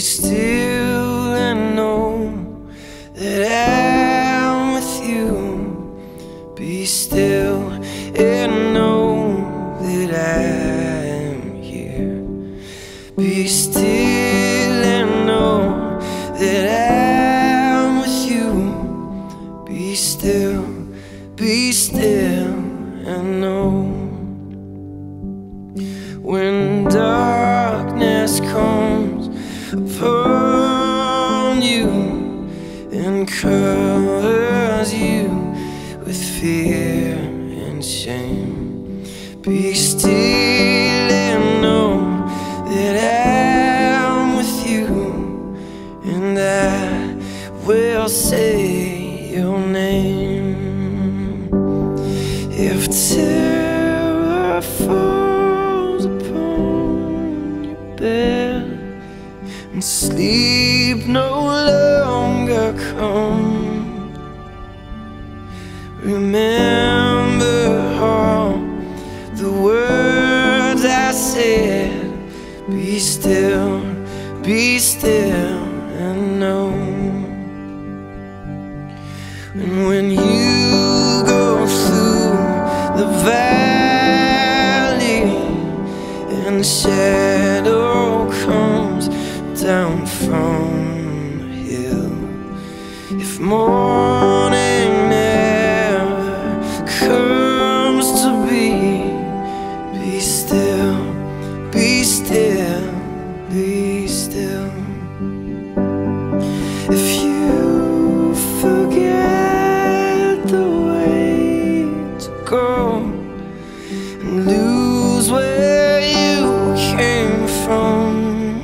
Be still and know that I'm with you. Be still and know that I'm here. Be still and know that I'm with you. Be still, be still and know and covers you with fear and shame. Be still and know that I'm with you, and I will say your name. If terror falls upon your bed and sleep no longer remember all the words I said. Be still, be still, and know. And when you go through the valley and the shadow comes down from the hill, if morning go and lose where you came from,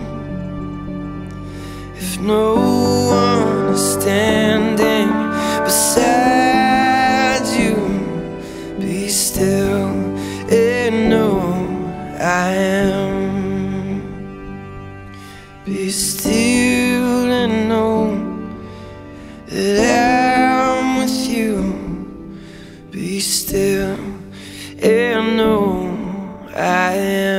if no one is standing beside you, be still and know I am. Be still and know that you. Be still I am.